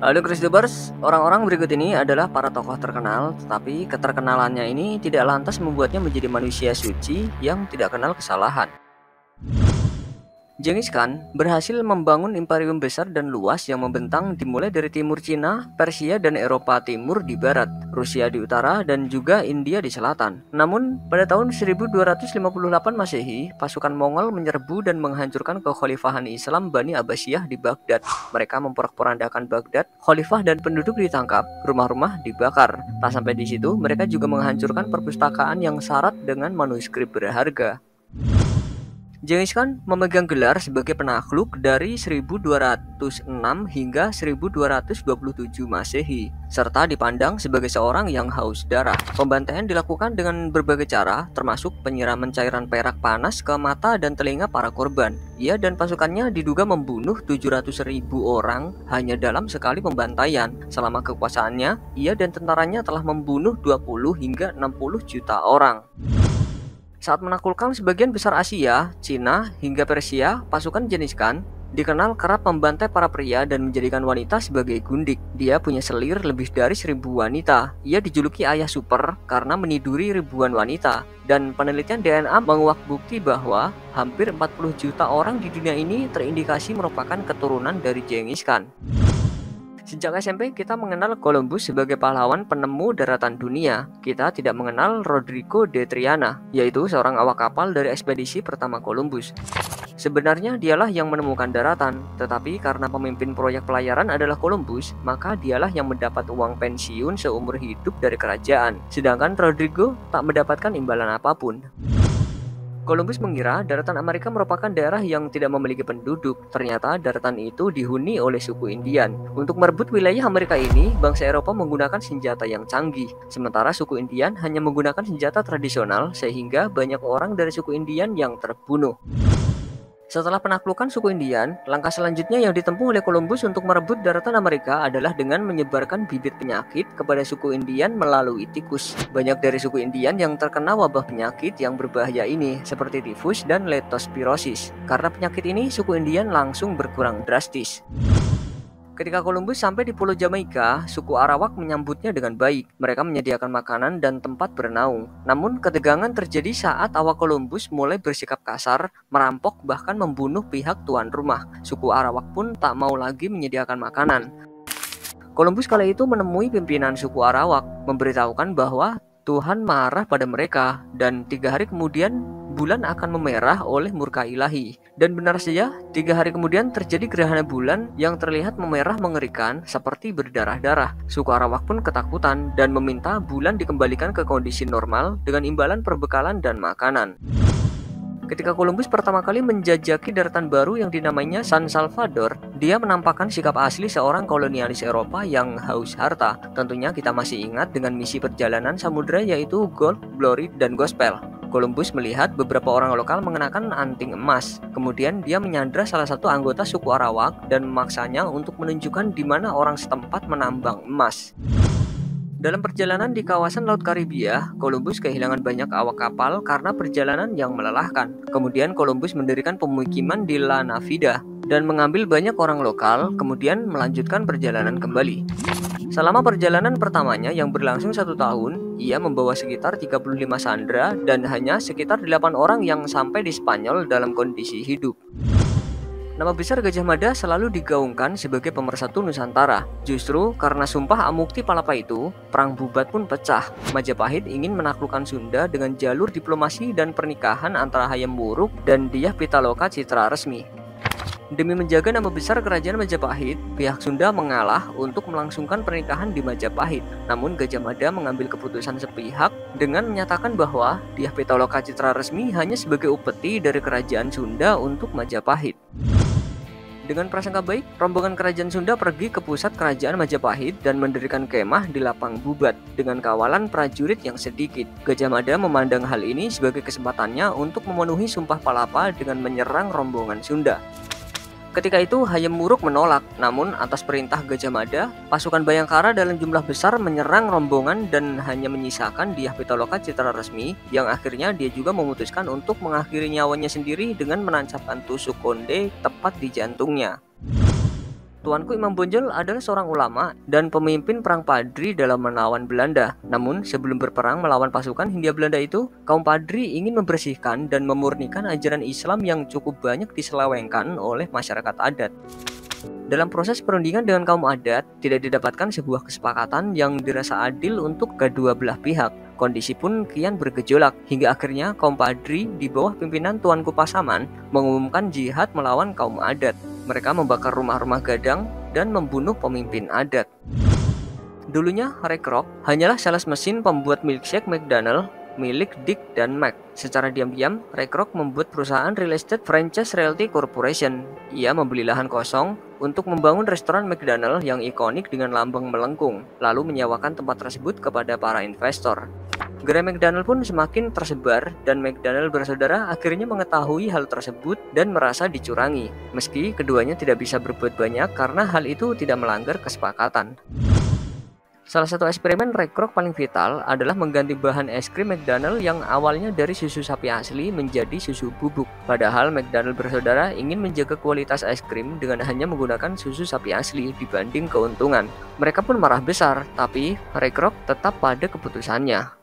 Halo Christopers, orang-orang berikut ini adalah para tokoh terkenal, tetapi keterkenalannya ini tidak lantas membuatnya menjadi manusia suci yang tidak kenal kesalahan. Genghis Khan berhasil membangun imperium besar dan luas yang membentang dimulai dari timur Cina, Persia, dan Eropa Timur di barat, Rusia di utara, dan juga India di selatan. Namun, pada tahun 1258 Masehi, pasukan Mongol menyerbu dan menghancurkan kekhalifahan Islam Bani Abbasiyah di Baghdad. Mereka memporak-porandakan Baghdad, khalifah dan penduduk ditangkap, rumah-rumah dibakar. Tak sampai di situ, mereka juga menghancurkan perpustakaan yang syarat dengan manuskrip berharga. Genghis Khan memegang gelar sebagai penakluk dari 1206 hingga 1227 Masehi, serta dipandang sebagai seorang yang haus darah. Pembantaian dilakukan dengan berbagai cara, termasuk penyiraman cairan perak panas ke mata dan telinga para korban. Ia dan pasukannya diduga membunuh 700 ribu orang hanya dalam sekali pembantaian. Selama kekuasaannya, ia dan tentaranya telah membunuh 20 hingga 60 juta orang. Saat menaklukkan sebagian besar Asia, Cina, hingga Persia, pasukan Genghis Khan dikenal kerap membantai para pria dan menjadikan wanita sebagai gundik. Dia punya selir lebih dari seribu wanita. Ia dijuluki ayah super karena meniduri ribuan wanita. Dan penelitian DNA menguak bukti bahwa hampir 40 juta orang di dunia ini terindikasi merupakan keturunan dari Genghis Khan. Sejak SMP kita mengenal Columbus sebagai pahlawan penemu daratan dunia. Kita tidak mengenal Rodrigo de Triana, yaitu seorang awak kapal dari ekspedisi pertama Columbus. Sebenarnya dialah yang menemukan daratan, tetapi karena pemimpin proyek pelayaran adalah Columbus, maka dialah yang mendapat uang pensiun seumur hidup dari kerajaan. Sedangkan Rodrigo tak mendapatkan imbalan apa pun. Columbus mengira daratan Amerika merupakan daerah yang tidak memiliki penduduk. Ternyata daratan itu dihuni oleh suku Indian. Untuk merebut wilayah Amerika ini, bangsa Eropa menggunakan senjata yang canggih. Sementara suku Indian hanya menggunakan senjata tradisional sehingga banyak orang dari suku Indian yang terbunuh. Setelah penaklukan suku Indian, langkah selanjutnya yang ditempuh oleh Columbus untuk merebut daratan Amerika adalah dengan menyebarkan bibit penyakit kepada suku Indian melalui tikus. Banyak dari suku Indian yang terkena wabah penyakit yang berbahaya ini, seperti tifus dan leptospirosis. Karena penyakit ini, suku Indian langsung berkurang drastis. Ketika Columbus sampai di Pulau Jamaika, suku Arawak menyambutnya dengan baik. Mereka menyediakan makanan dan tempat bernaung. Namun ketegangan terjadi saat awak Columbus mulai bersikap kasar, merampok bahkan membunuh pihak tuan rumah. Suku Arawak pun tak mau lagi menyediakan makanan. Columbus kala itu menemui pimpinan suku Arawak, memberitahukan bahwa Tuhan marah pada mereka dan tiga hari kemudian bulan akan memerah oleh murka ilahi. Dan benar saja, tiga hari kemudian terjadi gerhana bulan yang terlihat memerah mengerikan seperti berdarah-darah. Suku Arawak pun ketakutan dan meminta bulan dikembalikan ke kondisi normal dengan imbalan perbekalan dan makanan. Ketika Columbus pertama kali menjajaki daratan baru yang dinamainya San Salvador, dia menampakkan sikap asli seorang kolonialis Eropa yang haus harta. Tentunya kita masih ingat dengan misi perjalanan samudera yaitu Gold, Glory, dan Gospel. Columbus melihat beberapa orang lokal mengenakan anting emas. Kemudian dia menyandra salah satu anggota suku Arawak dan memaksanya untuk menunjukkan di mana orang setempat menambang emas. Dalam perjalanan di kawasan Laut Karibia, Columbus kehilangan banyak awak kapal karena perjalanan yang melelahkan. Kemudian Columbus mendirikan pemukiman di La Navida dan mengambil banyak orang lokal, kemudian melanjutkan perjalanan kembali. Selama perjalanan pertamanya yang berlangsung satu tahun, ia membawa sekitar 35 sandera dan hanya sekitar 8 orang yang sampai di Spanyol dalam kondisi hidup. Nama besar Gajah Mada selalu digaungkan sebagai pemersatu Nusantara. Justru karena sumpah Amukti Palapa itu, perang bubat pun pecah. Majapahit ingin menaklukkan Sunda dengan jalur diplomasi dan pernikahan antara Hayam Wuruk dan Diah Pitaloka Citra Resmi. Demi menjaga nama besar kerajaan Majapahit, pihak Sunda mengalah untuk melangsungkan pernikahan di Majapahit. Namun Gajah Mada mengambil keputusan sepihak dengan menyatakan bahwa Diah Pitaloka Citra Resmi hanya sebagai upeti dari kerajaan Sunda untuk Majapahit. Dengan prasangka baik, rombongan kerajaan Sunda pergi ke pusat kerajaan Majapahit dan mendirikan kemah di lapang bubat dengan kawalan prajurit yang sedikit. Gajah Mada memandang hal ini sebagai kesempatannya untuk memenuhi sumpah palapa dengan menyerang rombongan Sunda. Ketika itu Hayam Muruk menolak, namun atas perintah Gajah Mada, pasukan Bayangkara dalam jumlah besar menyerang rombongan dan hanya menyisakan Diah Pitaloka Citra Resmi yang akhirnya dia juga memutuskan untuk mengakhiri nyawanya sendiri dengan menancapkan tusuk konde tepat di jantungnya. Tuanku Imam Bonjol adalah seorang ulama dan pemimpin perang Padri dalam melawan Belanda. Namun, sebelum berperang melawan pasukan Hindia Belanda itu, kaum Padri ingin membersihkan dan memurnikan ajaran Islam yang cukup banyak diselewengkan oleh masyarakat adat. Dalam proses perundingan dengan kaum adat, tidak didapatkan sebuah kesepakatan yang dirasa adil untuk kedua belah pihak. Kondisi pun kian bergejolak, hingga akhirnya kaum Padri di bawah pimpinan Tuanku Pasaman mengumumkan jihad melawan kaum adat. Mereka membakar rumah-rumah gadang dan membunuh pemimpin adat. Dulunya, Ray Kroc hanyalah sales mesin pembuat milkshake McDonald milik Dick dan Mac. Secara diam-diam, Ray Kroc membuat perusahaan real estate Franchise Realty Corporation. Ia membeli lahan kosong untuk membangun restoran McDonald yang ikonik dengan lambang melengkung, lalu menyewakan tempat tersebut kepada para investor. Gerai McDonald pun semakin tersebar dan McDonald bersaudara akhirnya mengetahui hal tersebut dan merasa dicurangi. Meski keduanya tidak bisa berbuat banyak karena hal itu tidak melanggar kesepakatan. Salah satu eksperimen Ray Kroc paling vital adalah mengganti bahan es krim McDonald yang awalnya dari susu sapi asli menjadi susu bubuk. Padahal McDonald bersaudara ingin menjaga kualitas es krim dengan hanya menggunakan susu sapi asli dibanding keuntungan. Mereka pun marah besar, tapi Ray Kroc tetap pada keputusannya.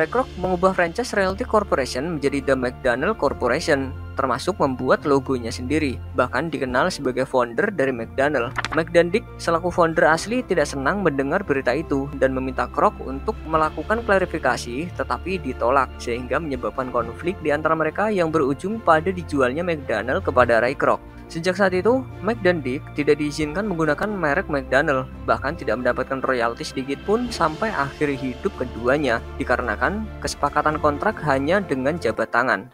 Ray Kroc mengubah franchise Realty Corporation menjadi The McDonald Corporation, termasuk membuat logonya sendiri, bahkan dikenal sebagai founder dari McDonald. McDonald selaku founder asli tidak senang mendengar berita itu dan meminta Kroc untuk melakukan klarifikasi tetapi ditolak sehingga menyebabkan konflik di antara mereka yang berujung pada dijualnya McDonald kepada Ray Kroc. Sejak saat itu, Mac dan Dick tidak diizinkan menggunakan merek McDonald, bahkan tidak mendapatkan royalti sedikit pun sampai akhir hidup keduanya, dikarenakan kesepakatan kontrak hanya dengan jabat tangan.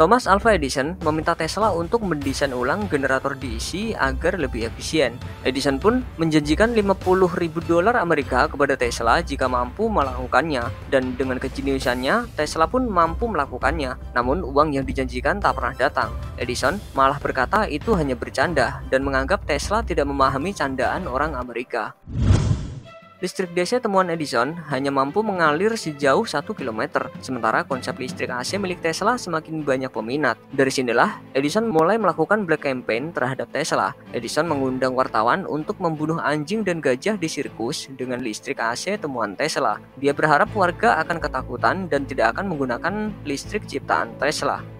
Thomas Alva Edison meminta Tesla untuk mendesain ulang generator DC agar lebih efisien. Edison pun menjanjikan 50 ribu dolar Amerika kepada Tesla jika mampu melakukannya. Dan dengan kejeniusannya, Tesla pun mampu melakukannya. Namun uang yang dijanjikan tak pernah datang. Edison malah berkata itu hanya bercanda dan menganggap Tesla tidak memahami candaan orang Amerika. Listrik DC temuan Edison hanya mampu mengalir sejauh 1 km, sementara konsep listrik AC milik Tesla semakin banyak peminat. Dari sinilah, Edison mulai melakukan black campaign terhadap Tesla. Edison mengundang wartawan untuk membunuh anjing dan gajah di sirkus dengan listrik AC temuan Tesla. Dia berharap warga akan ketakutan dan tidak akan menggunakan listrik ciptaan Tesla.